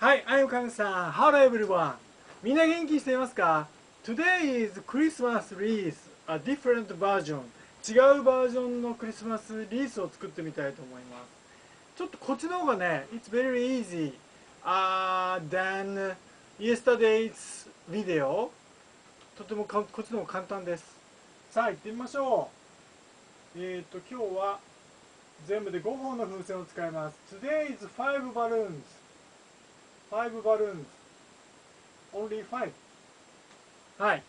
はい、I'm カンさん。Hello everyone. みんな元気していますか ?Today is Christmas wreath, a different version. 違うバージョンのクリスマスリースを作ってみたいと思います。ちょっとこっちの方がね、It's very easy、uh, than yesterday's video. とてもこっちの方が簡単です。さあ、行ってみましょう。えっ、ー、と、今日は全部で5本の風船を使います。Today is 5 balloons. 5 balloons. Only 5. はい。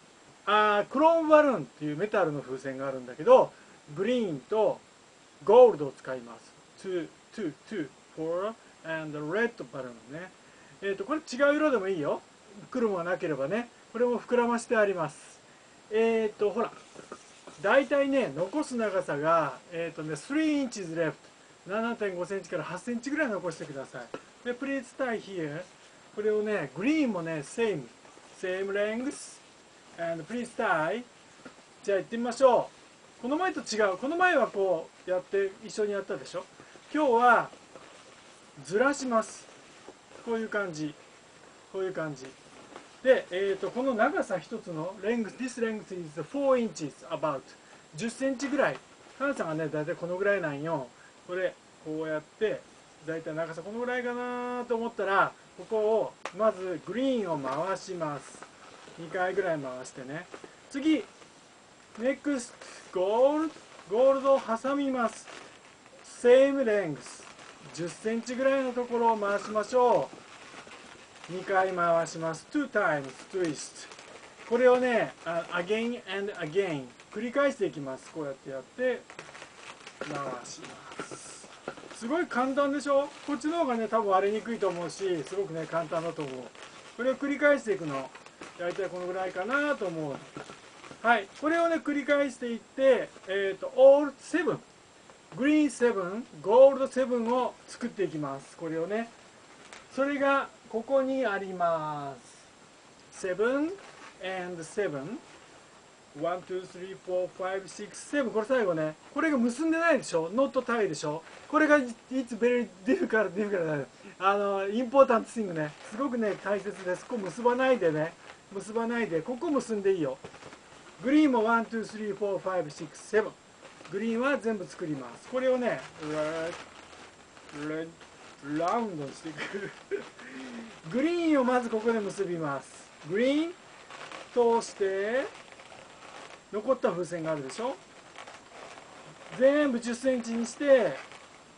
あクロームバルーンっていうメタルの風船があるんだけど、グリーンとゴールドを使います。2、2、2、4 and red バルーンね。えっ、ー、と、これ違う色でもいいよ。来るもがなければね。これも膨らましてあります。えっ、ー、と、ほら。大体ね、残す長さが、えっ、ー、とね、3 inches left。7.5センチから8センチぐらい残してください。で、please tie here。これをね、グリーンもね、same。same length。and please tie。じゃあ行ってみましょう。この前と違う。この前はこうやって一緒にやったでしょ。今日はずらします。こういう感じ。こういう感じ。で、えーと、この長さ一つの length, this length is 4 inches about 10センチぐらい長さがね大体このぐらいなんよこれこうやって大体長さこのぐらいかなと思ったらここをまずグリーンを回します。2回ぐらい回してね。次 next ゴールドゴールドを挟みます。same length 10センチぐらいのところを回しましょう。2回回します。two times twist これをね again and again 繰り返していきます。こうやってやって回します。すごい簡単でしょ？こっちの方がね多分割れにくいと思うしすごくね簡単だと思う。これを繰り返していくの。大体このぐらいかなと思う。はい。これをね繰り返していってえっ、ー、と all 7グリーン7ゴールド7を作っていきます。これをね。それがここにあります。7 and 7 1 2 3 4 5 6 7これ最後ね。これが結んでないでしょ？not tie でしょ？これが It's very difficult difficult あのインポータントスイングね。すごくね大切です。ここ結ばないでね。結ばないで。ここ結んでいいよ。グリーンも1 2 3 4 5 6 7グリーンは全部作ります。これをね red red ラウンドしていくグリーンをまずここで結びます。グリーン通して残った風船があるでしょ？全部1 0センチにして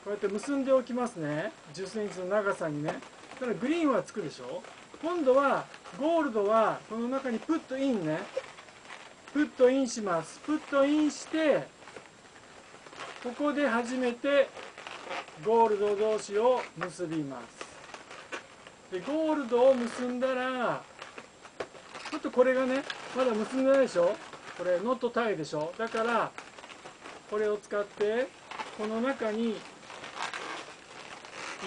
こうやって結んでおきますね。1 0センチの長さにね。だからグリーンはつくでしょ？今度はゴールドはこの中にプットインね。プットインします。プットインしてここで初めてゴールド同士を結びます。でゴールドを結んだらちょっとこれがねまだ結んでないでしょ？これノットタイでしょ？だからこれを使ってこの中に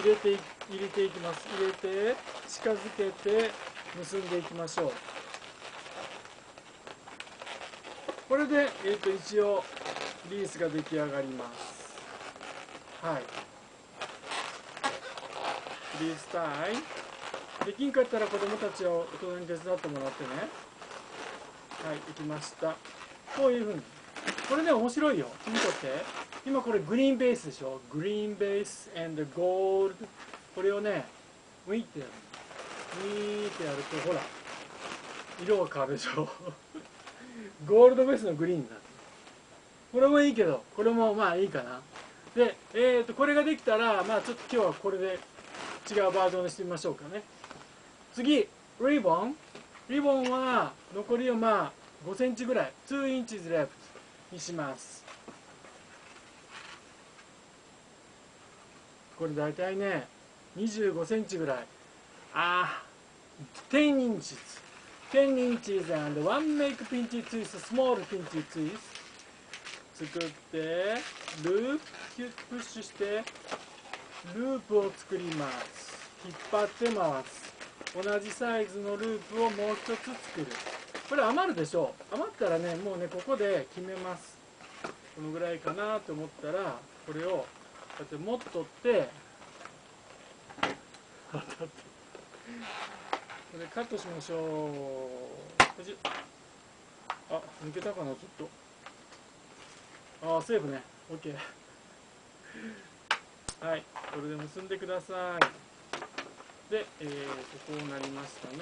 入れて入れていきます。入れて近づけて結んでいきましょう。これで、えー、と一応リースが出来上がります。はい。リースタイできんかったら子供たちを大人に手伝ってもらってね。はい行きました。こういうふうに。これね面白いよ。見とって。今これグリーンベースでしょ。グリーンベースゴールドこれをねウィーってやる。ウィーってやるとほら色が変わるでしょ。ゴールドベースのグリーンになる。これもいいけどこれもまあいいかな。でえー、とこれができたらまあちょっと今日はこれで違うバージョンにしてみましょうかね。次リボン。リボンは残りをまあ5センチぐらい2 inches left にします。これ大体ね25センチぐらい。ああ10 inches 10 inches and one make pinch twist small pinch twist 作ってループプッシュしてループを作ります。引っ張って回す。同じサイズのループをもう一つ作る。これ余るでしょ。う余ったらねもうねここで決めます。このぐらいかなと思ったらこれをこうやって持っとって これカットしましょう。あ抜けたかなちょっと。あセーフね。OK はい。これで結んでください。で、えー、ここになりましたね。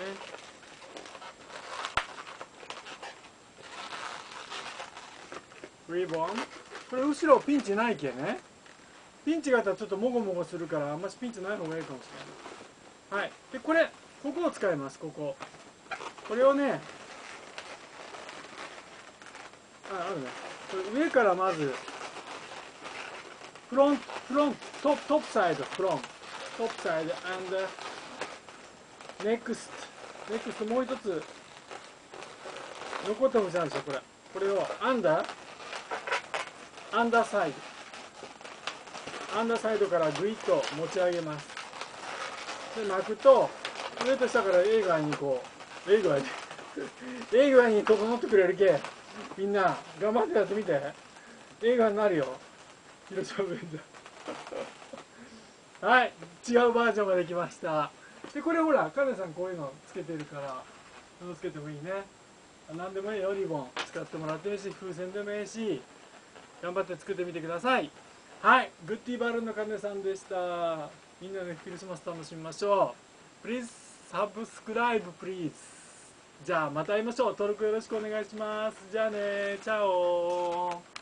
リボン。これ後ろピンチないけね。ピンチがあったらちょっともごもごするからあんましピンチない方がいいかもしれない。はい。でこれここを使いますここ。これをねああるね。これ上からまずフロントフロントトップトップサイドフロン。トトップサイド and next next もう一つ残った虫なんですよこれ。これをアンダーアンダーサイド。アンダーサイドからグイッと持ち上げます。で巻くと上と下からええ具合にこうええ具合にええ具合に整ってくれるけみんな頑張ってやってみて。ええ具合になるよ。広島弁だ。はい。違うバージョンができました。でこれほらカネさんこういうのつけてるからつけてもいいね。何でもいいよリボン。使ってもらってもいいし風船でもいいし。頑張って作ってみてください。はい。グッディバルーンのカネさんでした。みんなでクリスマス楽しみましょう。Please subscribe please. じゃあまた会いましょう。登録よろしくお願いします。じゃあねチャオ